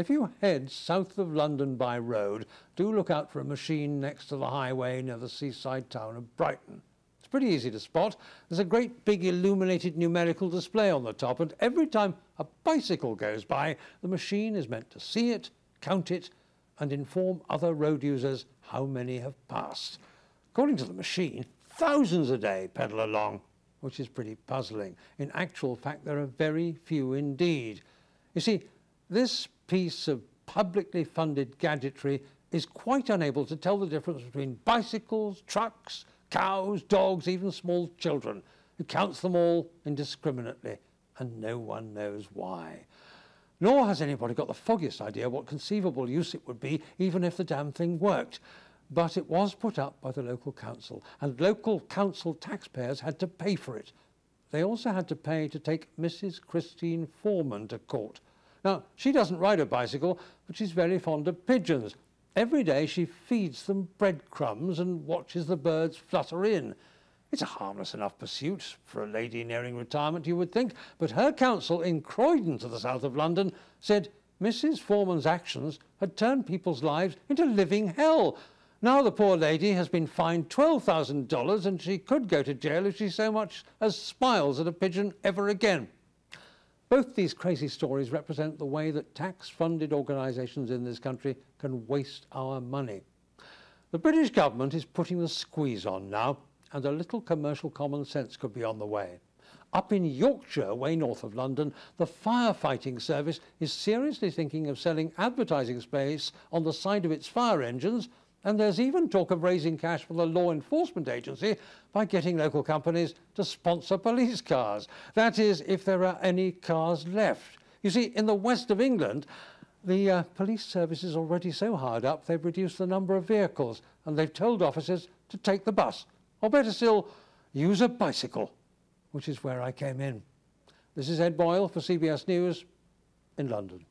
If you head south of London by road, do look out for a machine next to the highway near the seaside town of Brighton. It's pretty easy to spot. There's a great big illuminated numerical display on the top, and every time a bicycle goes by, the machine is meant to see it, count it, and inform other road users how many have passed. According to the machine, thousands a day pedal along, which is pretty puzzling. In actual fact, there are very few indeed. You see, this piece of publicly funded gadgetry is quite unable to tell the difference between bicycles, trucks, cows, dogs, even small children. It counts them all indiscriminately, and no one knows why. Nor has anybody got the foggiest idea what conceivable use it would be, even if the damn thing worked. But it was put up by the local council, and local council taxpayers had to pay for it. They also had to pay to take Mrs. Christine Foreman to court. Now, she doesn't ride a bicycle, but she's very fond of pigeons. Every day she feeds them breadcrumbs and watches the birds flutter in. It's a harmless enough pursuit for a lady nearing retirement, you would think, but her council in Croydon to the south of London said Mrs. Foreman's actions had turned people's lives into living hell. Now the poor lady has been fined $12,000 and she could go to jail if she so much as smiles at a pigeon ever again. Both these crazy stories represent the way that tax-funded organisations in this country can waste our money. The British government is putting the squeeze on now, and a little commercial common sense could be on the way. Up in Yorkshire, way north of London, the firefighting service is seriously thinking of selling advertising space on the side of its fire engines and there's even talk of raising cash for the law enforcement agency by getting local companies to sponsor police cars. That is, if there are any cars left. You see, in the west of England, the uh, police service is already so hard up they've reduced the number of vehicles and they've told officers to take the bus, or better still, use a bicycle, which is where I came in. This is Ed Boyle for CBS News in London.